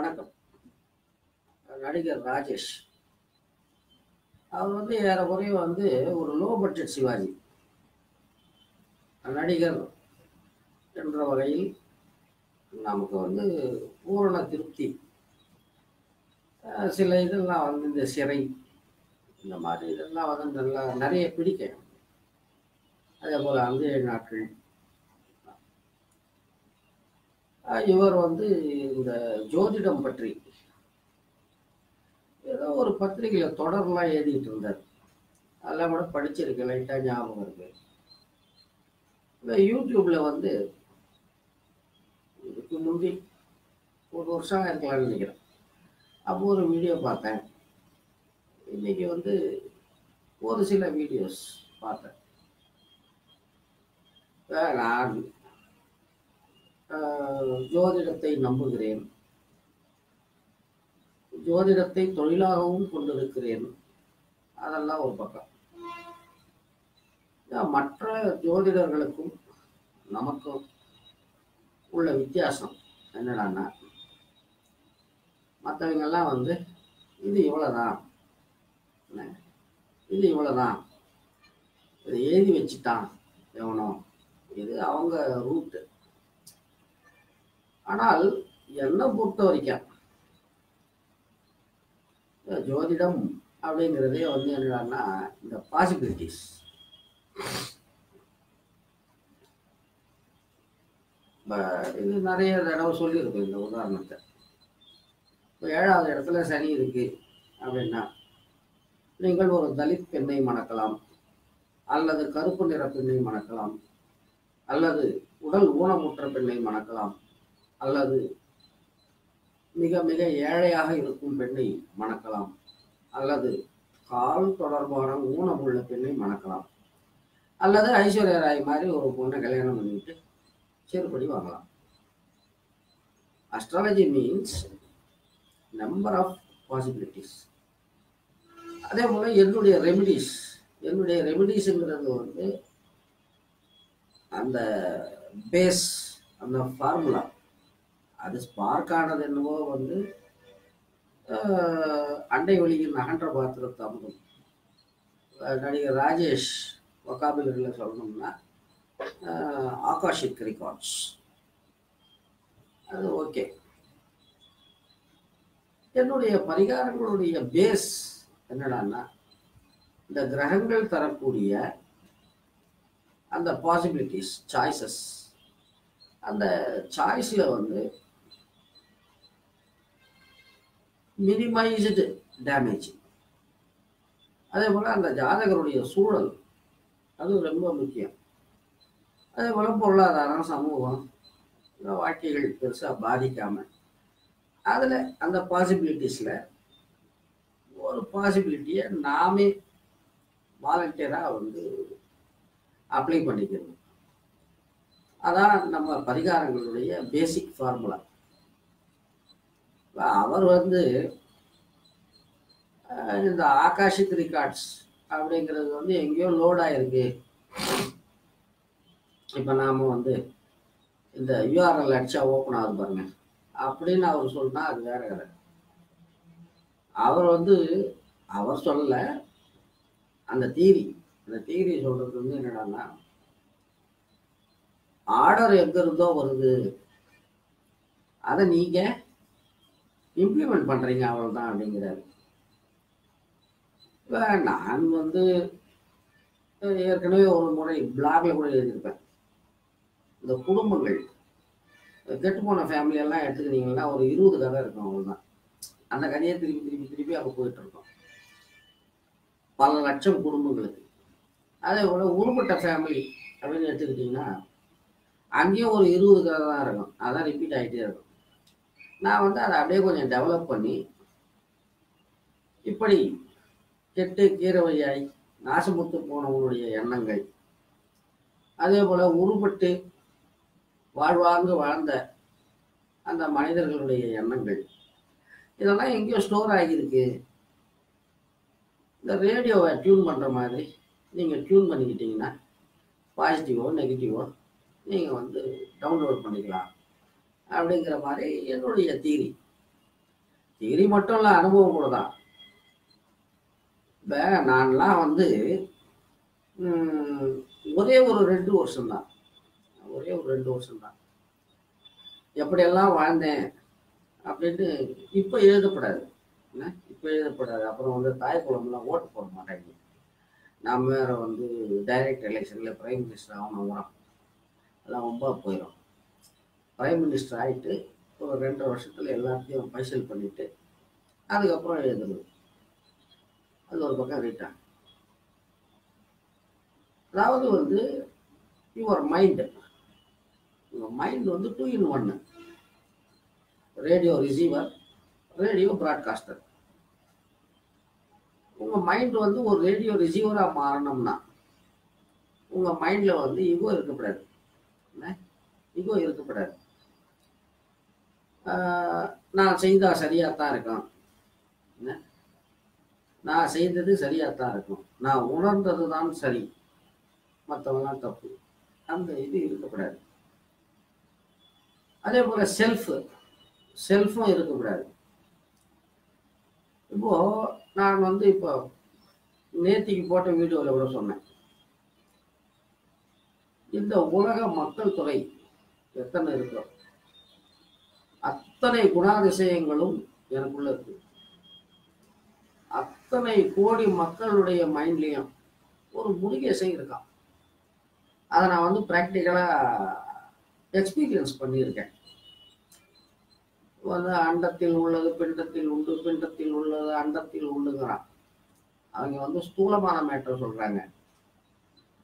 வணக்கம். நடிகர் ராஜேஷ். அவர் வந்து ஏறக்குறைய வந்து ஒரு லோ பட்ஜெட் சிவாஜி. நடிகர் என்ற வகையில் நமக்கு வந்து பூரண திருப்தி. சில இதெல்லாம் வந்து இந்த சிறை இந்த மாதிரி இதெல்லாம் வந்து நல்லா நிறைய பிடிக்கும். அதே போல் அந்த நாட்கள் இவர் வந்து இந்த ஜோதிடம் பற்றி ஏதோ ஒரு பத்திரிகையில் தொடர்லாம் எழுதிட்டு இருந்தார். அதெல்லாம் கூட படிச்சிருக்கு லைட்டாக ஞாபகம் இருக்கு. இந்த யூடியூப்ல வந்து இதுக்கு முந்தி ஒரு வருஷம் இருக்கலாம்னு நினைக்கிறேன். அப்போ ஒரு வீடியோ பார்த்தேன். இன்னைக்கு வந்து ஒரு சில வீடியோஸ் பார்த்தேன். நான் ஜோதிடத்தை நம்புகிறேன். ஜோதிடத்தை தொழிலாகவும் கொண்டிருக்கிறேன். அதெல்லாம் ஒரு பக்கம். மற்ற ஜோதிடர்களுக்கும் நமக்கும் உள்ள வித்தியாசம் என்னடான்னா மற்றவங்கெல்லாம் வந்து இது இவ்வளோதான் இது இவ்வளோதான் இதை எழுதி வச்சுட்டான் எவனோ. இது அவங்க ரூட்டு. ஆனால் என்னை பொறுத்த வரைக்கும்? ஜோதிடம் அப்படிங்கிறதே வந்து என்னடான்னா இந்த பாசிபிலிட்டிஸ் இது நிறைய தடவை சொல்லியிருக்கோம் இந்த உதாரணத்தை. இப்போ ஏழாவது இடத்துல சனி இருக்கு அப்படின்னா நீங்கள் ஒரு தலித் பெண்ணை மணக்கலாம் அல்லது கருப்பு நிற பெண்ணை மணக்கலாம் அல்லது உடல் ஊனமுற்ற பெண்ணை மணக்கலாம். அல்லது மிக மிக ஏழையாக இருக்கும் பெண்ணை மணக்கலாம். அல்லது கால் தொடர்பான ஊனமுள்ள பெண்ணை மணக்கலாம். அல்லது ஐஸ்வர்யா ராய் மாதிரி ஒரு பொண்ணை கல்யாணம் பண்ணிட்டு செருப்படி வாங்கலாம். Astrology means number of possibilities அதே போல் என்னுடைய ரெமிடிஸ் என்னுடைய ரெமிடிஸுங்கிறது வந்து அந்த பேஸ் அந்த ஃபார்முலா அது ஸ்பார்க் ஆனது என்னவோ வந்து அண்டை வழியின் அகன்ற பாத்திரத்து அமுதம் நடிகர் ராஜேஷ் ஒகாபிலரியில் சொல்லணும்னா ஆகாஷிக் ரெக்கார்ட்ஸ் அது ஓகே என்னுடைய பரிகாரங்களுடைய பேஸ் என்னடான்னா இந்த கிரகங்கள் தரக்கூடிய அந்த பாசிபிலிட்டிஸ் சாய்ஸஸ் அந்த சாய்ஸில் வந்து மினிமைஸ்டு டேமேஜ் அதே போல் அந்த ஜாதகருடைய சூழல் அது ரொம்ப முக்கியம். அதே போல் பொருளாதாரம் சமூகம் வாழ்க்கைகள் பெருசாக பாதிக்காமல் அதில் அந்த பாசிபிலிட்டிஸில் ஒரு பாசிபிலிட்டியை நாமே வாலண்டியராக வந்து அப்ளை பண்ணிக்கணும். அதான் நம்ம பரிகாரங்களுடைய பேசிக் ஃபார்முலா அவர் வந்து இந்த ஆகாஷித் ரிகார்ட்ஸ் அப்படிங்கிறது வந்து எங்கேயோ லோடாயிருக்கு இப்போ நாம வந்து இந்த யூஆர்எல் அடிச்சா ஓப்பன் ஆகுது பாருங்க. அப்படின்னு அவர் சொன்னா அது வேற கதை. அவர் வந்து அவர் சொல்லல. அந்த தீரி அந்த தீரி சொல்றது வந்து என்னடான்னா ஆர்டர் எங்க இருந்தோ வருது. அதை நீங்க இம்ப்ளிமெண்ட் பண்ணுறீங்க அவ்வளோதான் அப்படிங்கிறாரு. இப்போ நான் வந்து ஏற்கனவே ஒரு முறை பிளாக்ல கூட எழுதியிருப்பேன். இந்த குடும்பங்கள் கெட்டு போன ஃபேமிலியெல்லாம் எடுத்துக்கிட்டீங்கன்னா ஒரு இருபது கதை இருக்கும் அவ்வளவுதான். அந்த கதையை திருப்பி திருப்பி திருப்பி அப்போ போயிட்டுருக்கோம் பல லட்சம் குடும்பங்களுக்கு. அதே போல் உருப்பட்ட ஃபேமிலி அப்படின்னு எடுத்துக்கிட்டிங்கன்னா அங்கேயும் ஒரு இருபது கதை தான் இருக்கும். அதான் ரிப்பீட் ஆகிட்டே இருக்கும். நான் வந்து அதை அப்படியே கொஞ்சம் டெவலப் பண்ணி இப்படி கெட்டு கீரவையாய் நாசமுத்து போனவங்களுடைய எண்ணங்கள் அதே போல உருப்பட்டு வாழ்வாங்கு வாழ்ந்த அந்த மனிதர்களுடைய எண்ணங்கள் இதெல்லாம் எங்கேயோ ஸ்டோர் ஆகியிருக்கு. இந்த ரேடியோவை டியூன் பண்ணுற மாதிரி நீங்கள் டியூன் பண்ணிக்கிட்டீங்கன்னா பாசிட்டிவோ நெகட்டிவோ நீங்கள் வந்து டவுன்லோட் பண்ணிக்கலாம். அப்படிங்கிற மாதிரி என்னுடைய தீரி தீரி மட்டும் இல்லை அனுபவம் கூட தான். இப்போ நான்லாம் வந்து ஒரே ஒரு ரெண்டு வருஷம்தான் ஒரே ஒரு ரெண்டு வருஷம் தான். எப்படியெல்லாம் வாழ்ந்தேன் அப்படின்ட்டு இப்போ எழுதப்படாது. என்ன? இப்போ எழுதப்படாது. அப்புறம் வந்து தாய் குழம்புலாம் ஓட்டு போட மாட்டாங்க. நம்ம வேற வந்து டைரக்ட் எலெக்ஷனில் பிரைம் மினிஸ்டர் ஆகணும் எல்லாம் ரொம்ப போயிடும் பிரைம் மினிஸ்டர் ஆகிட்டு ஒரு ரெண்டரை வருஷத்தில் எல்லாத்தையும் பைசல் பண்ணிட்டு அதுக்கப்புறம் எழுதுறது அது ஒரு பக்கம் ரிட்டர்ன் அதாவது வந்து யுவர் மைண்டு உங்கள் மைண்ட் வந்து டூ இன் ஒன்று ரேடியோ ரிசீவர் ரேடியோ ப்ராட்காஸ்டர் உங்கள் மைண்ட் வந்து ஒரு ரேடியோ ரிசீவராக மாறணும்னா உங்கள் மைண்டில் வந்து ஈகோ இருக்கக்கூடாது. என்ன? ஈகோ இருக்கக்கூடாது. நான் செய்தா சரியாக தான் இருக்கும் நான் செய்தது சரியாக தான் இருக்கும். நான் உணர்ந்தது தான் சரி. மற்றவங்களாம் தப்பு. அந்த இது இருக்கக்கூடாது. அதே போல் செல்ஃபு செல்ஃபும் இருக்கக்கூடாது. இப்போ நான் வந்து இப்போ நேத்திக்கு போட்ட வீடியோவில் கூட சொன்னேன். இந்த உலக மக்கள் தொகை எத்தனை இருக்கிறோம் அத்தனை குணாதிசயங்களும் எனக்குள்ள இருக்கு. அத்தனை கோடி மக்களுடைய மைண்ட்லையும் ஒரு முருகேசன் இருக்கான் அதை நான் வந்து ப்ராக்டிக்கலாக எக்ஸ்பீரியன்ஸ் பண்ணியிருக்கேன். வந்து அண்டத்தில் உள்ளது பிண்டத்தில் உண்டு பிண்டத்தில் உள்ளது அண்டத்தில் உண்டுங்கிறான். அவங்க வந்து ஸ்தூலமான மேட்டர் சொல்கிறாங்க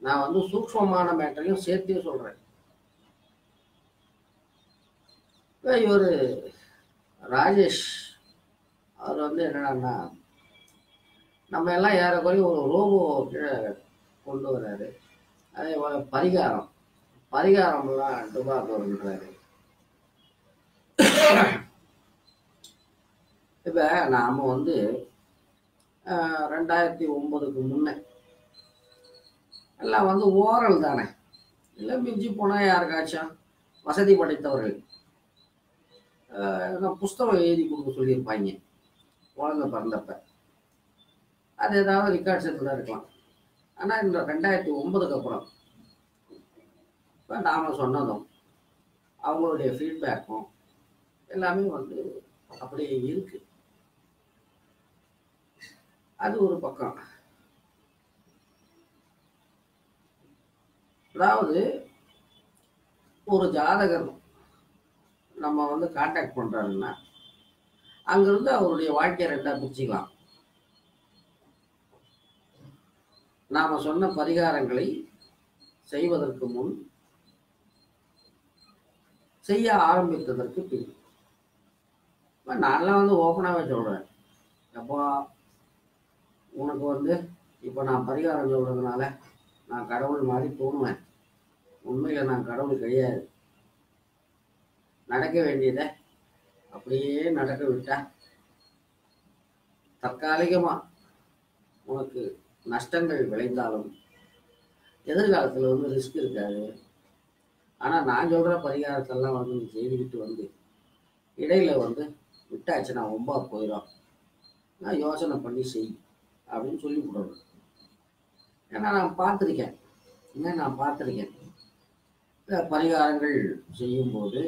நான் வந்து சூக்ஷ்மமான மேட்டரையும் சேர்த்தே சொல்கிறேன் இவர் ராஜேஷ். அவர் வந்து என்னடான்னா நம்ம எல்லாம் ஏறக்குறைய ஒரு ரோபோ கீழே கொண்டு வர்றாரு அதே போல் பரிகாரம். பரிகாரம்லாம் டுபாக்கூர்ன்றாரு இப்போ நாம் வந்து ரெண்டாயிரத்தி ஒன்பதுக்கு முன்ன எல்லாம் வந்து ஓரல் தானே. இல்லை மிஞ்சி போனால் யாருக்காச்சும்? வசதி படைத்தவர்கள். புஸ்தகம் எழுதி கொடுக்க சொல்லியிருப்பாங்க குழந்த பிறந்தப்ப. அது ஏதாவது ரெக்கார்ட்ஸ் செட்டில் இருக்கலாம். ஆனால் இந்த ரெண்டாயிரத்தி ஒன்பதுக்கு அப்புறம் இப்போ நாம் சொன்னதும் அவங்களுடைய ஃபீட்பேக்கும் எல்லாமே வந்து அப்படியே இருக்கு. அது ஒரு பக்கம். அதாவது ஒரு ஜாதகர் நம்ம வந்து காண்டாக்ட் பண்றாருன்னா அங்கிருந்து அவருடைய வாழ்க்கையை ரெண்டா பிரிச்சுக்கலாம். நாம சொன்ன பரிகாரங்களை செய்வதற்கு முன் செய்ய ஆரம்பித்ததற்கு பின். இப்போ நான்லாம் வந்து ஓப்பனாகவே சொல்கிறேன் எப்போ உனக்கு வந்து இப்போ நான் பரிகாரம் சொல்கிறதுனால நான் கடவுள் மாதிரி தோணுவேன். உண்மையில் நான் கடவுள் கிடையாது. நடக்க வேண்டியதை அப்படியே நடக்க விட்டா தற்காலிகமாக உனக்கு நஷ்டங்கள் விளைந்தாலும் எதிர்காலத்தில் வந்து ரிஸ்க் இருக்காது. ஆனால் நான் சொல்கிற பரிகாரத்தெல்லாம் வந்து நீ செய்துக்கிட்டு வந்து இடையில வந்து விட்டாச்சுன்னா ரொம்ப போயிடும் நான் யோசனை பண்ணி செய் அப்படின்னு சொல்லி கொடுக்கணும். ஏன்னா நான் பார்த்துருக்கேன். இன்னும் நான் பார்த்துருக்கேன். பரிகாரங்கள் செய்யும்போது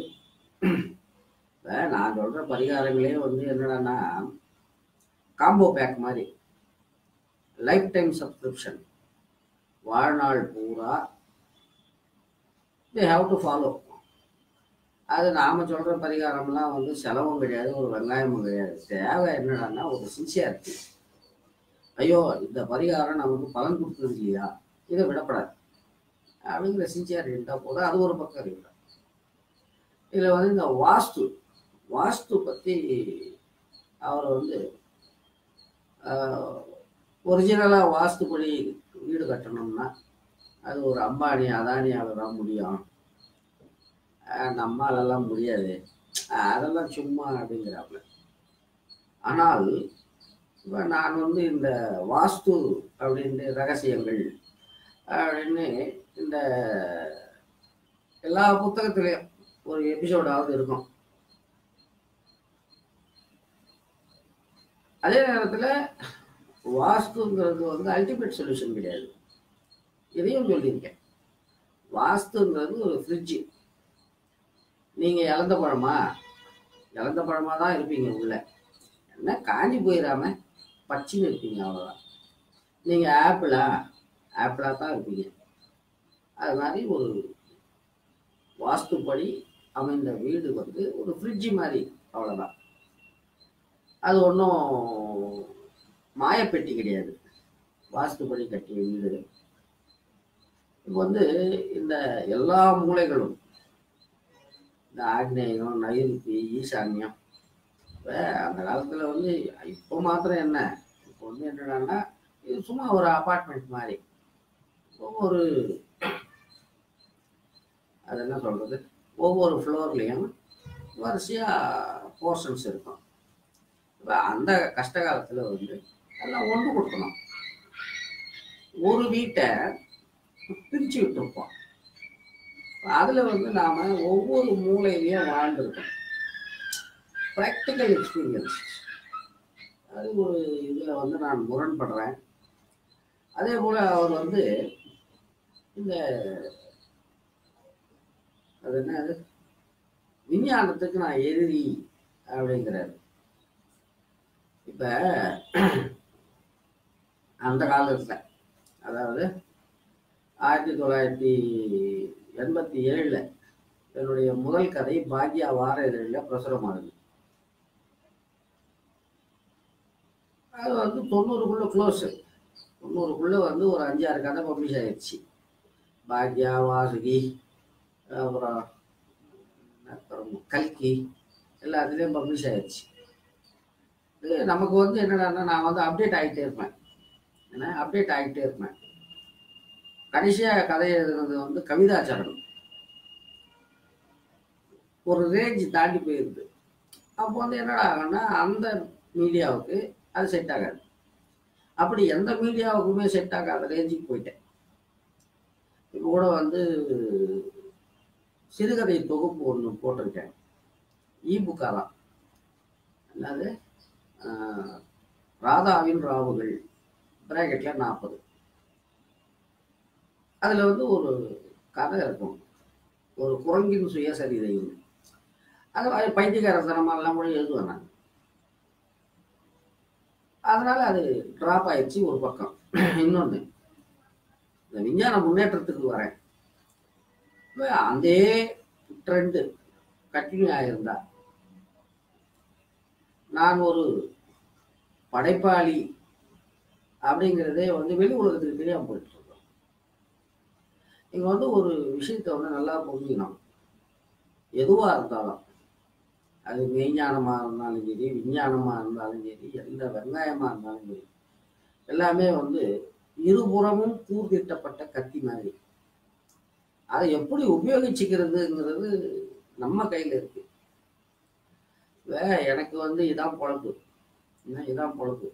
இப்போ நான் சொல்கிற பரிகாரங்களே வந்து என்னடான்னா காம்போ பேக் மாதிரி. லைஃப் டைம் சப்ஸ்கிரிப்ஷன் வாழ்நாள் பூரா தே ஹாவ் டு ஃபாலோ அது நாம் சொல்கிற பரிகாரம்லாம் வந்து செலவும் கிடையாது ஒரு வெங்காயமும் கிடையாது. தேவை என்னடான்னா ஒரு சின்சியாரிட்டி ஐயோ இந்த பரிகாரம் நமக்கு பலன் கொடுத்தது இல்லையா? இதை விடப்படாது. அப்படிங்கிற சின்சியாரிட்டி இருந்தால் போதும். அது ஒரு பக்கம் இருக்கா இதில் வந்து இந்த வாஸ்து வாஸ்து பற்றி அவர் வந்து ஒரிஜினலாக வாஸ்துப்படி வீடு கட்டணும்னா அது ஒரு அம்பானி அதானியால் தான் முடியும். அஹ் நம்மாலெல்லாம் முடியாது. அதெல்லாம் சும்மா அப்படிங்கிறாப்புல ஆனால் இப்போ நான் வந்து இந்த வாஸ்து அப்படின்னு ரகசியங்கள் அப்படின்னு இந்த எல்லா புத்தகத்துலேயும் ஒரு எபிசோடாவது இருக்கும். அதே நேரத்தில் வாஸ்துங்கிறது வந்து அல்டிமேட் சொல்யூஷன் கிடையாது. இதையும் சொல்லியிருக்கேன் வாஸ்துங்கிறது ஒரு ஃப்ரிட்ஜு நீங்கள் இழந்த பழமா? இழந்த பழமாக தான் இருப்பீங்க உள்ள. என்ன? காஞ்சி போயிடாம பச்சின்னு இருப்பீங்க அவ்வளோதான் நீங்கள் ஆப்பிளா ஆப்பிளாக தான் இருப்பீங்க. அது மாதிரி ஒரு வாஸ்துப்படி அமைந்த வீடு வந்து ஒரு ஃப்ரிட்ஜு மாதிரி அவ்வளோதான் அது ஒன்றும் மாயப்பெட்டி கிடையாது. வாஸ்துப்படி கட்டிய வீடு. இப்போ வந்து இந்த எல்லா மூலைகளும் இந்த ஆக்னேயம் நைருத்தி ஈசான்யம் இப்போ அந்த காலத்தில் வந்து இப்போ மாத்திரம் என்ன? இப்போ வந்து என்னடான்னா இது சும்மா ஒரு அபார்ட்மெண்ட் மாதிரி. ஒரு அது என்ன சொல்கிறது ஒவ்வொரு ஃப்ளோர்லேயும் வரிசையாக போர்ஷன்ஸ் இருக்கும். இப்போ அந்த கஷ்ட காலத்தில் வந்து எல்லாம் ஒன்று கொடுக்கணும். ஒரு வீட்டை பிரித்து விட்டுருப்போம். அதில் வந்து நாம் ஒவ்வொரு மூலையிலையும் வாழ்ந்துருக்கோம். ப்ராக்டிக்கல் எக்ஸ்பீரியன்ஸ் அது ஒரு இதில் வந்து நான் முரண்படுறேன். அதே போல் அவர் வந்து இந்த அது என்னது விஞ்ஞானத்துக்கு நான் எதிரி அப்படிங்கிறாரு. இப்போ அந்த காலத்தில் அதாவது ஆயிரத்தி தொள்ளாயிரத்தி எண்பத்தி ஏழில் என்னுடைய முதல் கதை பாக்யா வார இதழில் பிரசுரமாகுது அது வந்து தொண்ணூறுக்குள்ளே க்ளோஸு தொண்ணூறுக்குள்ளே வந்து ஒரு அஞ்சாறு கதை பப்ளிஷ் ஆயிடுச்சு பாக்யா வாசுகி அப்புறம் அப்புறம் கல்கி எல்லாம் அதுலேயும் பப்ளிஷ் ஆயிடுச்சு. இது நமக்கு வந்து என்னடானா நான் வந்து அப்டேட் ஆகிட்டே இருப்பேன். ஏன்னா அப்டேட் ஆகிட்டே இருப்பேன். கடைசியாக கதை எழுதுனது வந்து கவிதாச்சரணம் ஒரு ரேஞ்ச் தாண்டி போயிருக்கு அப்போ வந்து என்னடா ஆகும்னா அந்த மீடியாவுக்கு அது செட் ஆகாது. அப்படி எந்த மீடியாவுக்குமே செட் ஆகாத ரேஞ்சுக்கு போயிட்டேன். இப்போ கூட வந்து சிறுகதை தொகுப்பு ஒன்று போட்டிருக்கேன். இ புக்காக தான் என்னது ராதாவின் ராவுகள் பிராக்கெட்டில் நாற்பது அதில் வந்து ஒரு கதை இருக்கும். ஒரு குரங்கின் சுயசரிதைன்னு அது மாதிரி பைத்தியகாரத்தனமாலாம் கூட எழுதுவேன் நான் அதனால் அது ட்ராப் ஆயிடுச்சு ஒரு பக்கம். இன்னொன்று இந்த விஞ்ஞான முன்னேற்றத்துக்கு வரேன். இப்போ அதே ட்ரெண்டு கண்டினியூ ஆகியிருந்தா நான் ஒரு படைப்பாளி அப்படிங்கிறதே வந்து வெளி உலகத்துக்கு தெரியாமல் போயிட்டு இருக்கோம் இங்கே வந்து ஒரு விஷயத்தை வந்து நல்லா புரிஞ்சுக்கணும். எதுவாக இருந்தாலும் அது மெய்ஞானமாக இருந்தாலும் சரி விஞ்ஞானமாக இருந்தாலும் சரி எந்த வெங்காயமாக இருந்தாலும் சரி எல்லாமே வந்து இருபுறமும் கூர்திட்டப்பட்ட கத்தி மாதிரி. அதை எப்படி உபயோகிச்சுக்கிறதுங்கிறது நம்ம கையில் இருக்கு. வே எனக்கு வந்து இதான் பொழப்பு. இதான் பொழப்பு.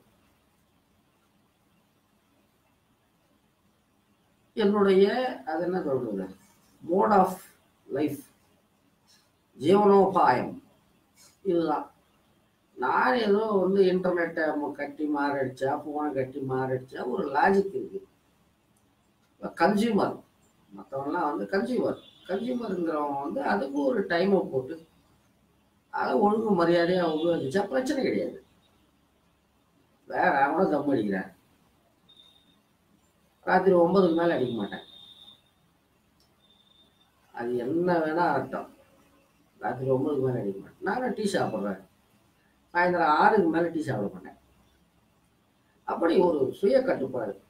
என்னுடைய அது என்ன சொல்றது? மோட் ஆஃப் லைஃப் ஜீவனோபாயம். இதுதான். நான் ஏதோ வந்து இன்டர்நெட்டை கட்டி மாறடிச்சா ஃபோனை கட்டி மாறடிச்சா ஒரு லாஜிக் இருக்கு. கன்சியூமர் மற்றவங்கலாம் வந்து கன்சியூமர் கன்சியூமருங்கிறவங்க வந்து அதுக்கும் ஒரு டைமை போட்டு அதை ஒழுங்கு மரியாதையாக உபயோகிச்சா பிரச்சனை கிடையாது. வேற அவனும் தம் அடிக்கிறேன். ராத்திரி ஒன்பதுக்கு மேலே அடிக்க மாட்டேன். அது என்ன வேணால் அர்த்தம். ராத்திரி ஒன்பதுக்கு மேலே அடிக்க மாட்டேன். நானும் டீ சாப்பிட்றேன். சாயந்தரம் ஆறுக்கு மேலே டீ சாப்பிட மாட்டேன். அப்படி ஒரு சுய கட்டுப்பாடு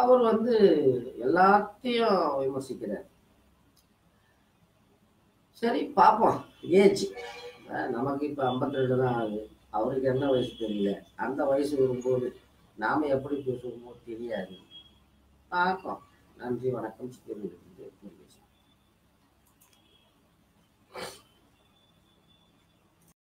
அவர் வந்து எல்லாத்தையும் விமர்சிக்கிறார். சரி பார்ப்போம். ஏஜ். நமக்கு இப்போ 52 தான் ஆகுது. அவருக்கு என்ன வயசு தெரியல. அந்த வயசு வரும்போது நாம் எப்படி பேசுவோமோ தெரியாது. பார்ப்போம். நன்றி வணக்கம். சித்திரம்